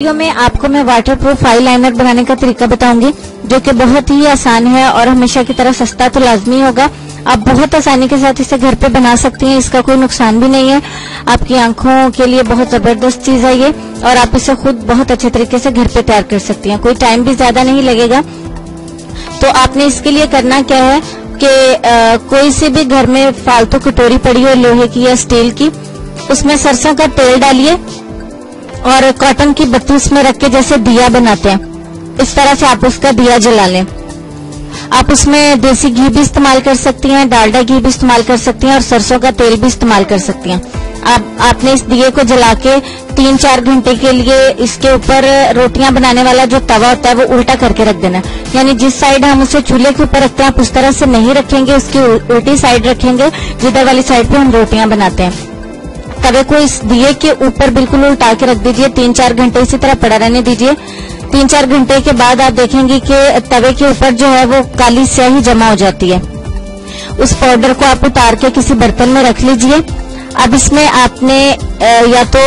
Video में आपको मैं वाटर प्रूफ फ़ाइल लाइनर बनाने का तरीका बताऊँगी, जो कि बहुत ही आसान है और हमेशा की तरह सस्ता तो लाजमी होगा। आप बहुत आसानी के साथ इसे घर पे बना सकती हैं, इसका कोई नुकसान भी नहीं है। आपकी आँखों के लिए बहुत ज़बरदस्त चीज़ है ये, और आप इसे खुद बहुत अच्छे तरीके से घर पे तैयार कर सकती हैं। कोई टाइम भी ज़्यादा नहीं लगेगा। तो आपने इसके लिए करना क्या है कि कोई से भी घर में फालतू कटोरी पड़ी हो, लोहे की या स्टील की, उसमें सरसों का तेल डालिए। और कॉटन की बत्ती उसमें रख के जैसे दिया बनाते हैं। इस तरह से आप उसका दिया जला लें। आप उसमें देसी घी भी इस्तेमाल कर सकती हैं, डालडा घी भी इस्तेमाल कर सकती हैं और सरसों का तेल भी इस्तेमाल कर सकती हैं। आप, आपने इस दिए को जला के तीन चार घंटे के लिए इसके ऊपर रोटियाँ बनाने वाला जो तवा होता है, वो उल्टा करके रख देना। यानी जिस साइड हम उसे चूल्हे के ऊपर रखते हैं, आप उस तरह से नहीं रखेंगे, उसकी उल्टी साइड रखेंगे, जिधर वाली साइड पे हम रोटियाँ बनाते हैं। तवे को इस दिए के ऊपर बिल्कुल उल्टा के रख दीजिए। तीन चार घंटे इसी तरह पड़ा रहने दीजिए। तीन चार घंटे के बाद आप देखेंगे कि तवे के ऊपर जो है वो काली स्याही जमा हो जाती है। उस पाउडर को आप उतार के किसी बर्तन में रख लीजिए। अब इसमें आपने या तो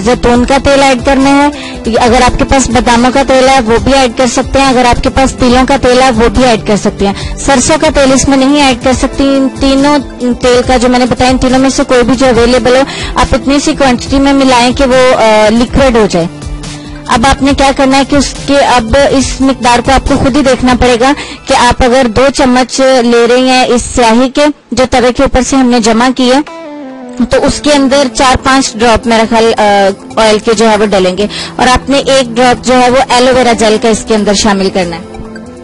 जैतून का तेल ऐड करना है, अगर आपके पास बादामों का तेल है, वो भी ऐड कर सकते हैं, अगर आपके पास तिलों का तेल है, वो भी ऐड कर सकते हैं। सरसों का तेल इसमें नहीं ऐड कर सकती, इन तीनों तेल का जो मैंने बताया, इन तीनों में से कोई भी जो अवेलेबल हो, आप इतनी सी क्वांटिटी में मिलाएँ कि वो लिक्विड हो जाए। अब आपने क्या करना है कि उसके, अब इस मिकदार को आपको खुद ही देखना पड़ेगा कि आप अगर दो चम्मच ले रही हैं इस स्याही के, जो तवे के ऊपर से हमने जमा की है तो उसके अंदर चार पाँच ड्रॉप मेरा ख्याल ऑयल के जो है वो डलेंगे। और आपने एक ड्रॉप जो है वो एलोवेरा जेल का इसके अंदर शामिल करना है।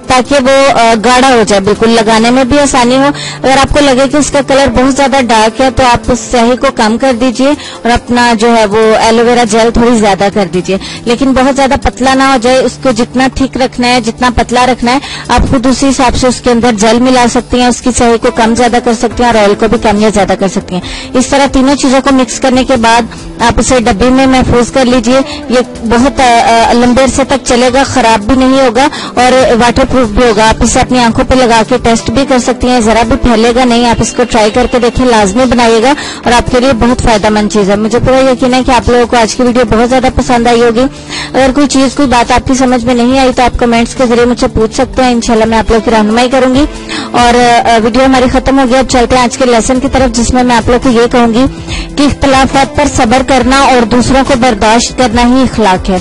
ताकि वो गाढ़ा हो जाए, बिल्कुल लगाने में भी आसानी हो। अगर आपको लगे कि उसका कलर बहुत ज़्यादा डार्क है तो आप उस स्याही को कम कर दीजिए और अपना जो है वो एलोवेरा जेल थोड़ी ज़्यादा कर दीजिए। लेकिन बहुत ज़्यादा पतला ना हो जाए, उसको जितना ठीक रखना है, जितना पतला रखना है, आप खुद उसी हिसाब से उसके अंदर जल मिला सकती हैं, उसकी स्याही को कम ज़्यादा कर सकती हैं और ऑयल को भी कम या ज़्यादा कर सकती हैं। इस तरह तीनों चीज़ों को मिक्स करने के बाद आप इसे डब्बी में महफूज कर लीजिए। ये बहुत लंबे अरसे तक चलेगा, खराब भी नहीं होगा और वाटर प्रूफ भी होगा आप इसे अपनी आँखों पर लगा के टेस्ट भी कर सकती हैं। जरा भी फैलेगा नहीं, आप इसको ट्राई करके देखें, लाजमी बनाइएगा और आपके लिए बहुत फ़ायदेमंद चीज़ है। मुझे पूरा यकीन है कि आप लोगों को आज की वीडियो बहुत ज़्यादा पसंद आई होगी। अगर कोई चीज़, कोई बात आपकी समझ में नहीं आई तो आप कमेंट्स के ज़रिए मुझसे पूछ सकते हैं। इनशाला मैं आप लोग की रहनुमाई करूँगी। और वीडियो हमारी खत्म हो गई अब चलते हैं आज के लेसन की तरफ़, जिसमें मैं आप लोग को ये कहूँगी कि इख्तलाफात पर सबर करना और दूसरों को बर्दाश्त करना ही इखलाक है।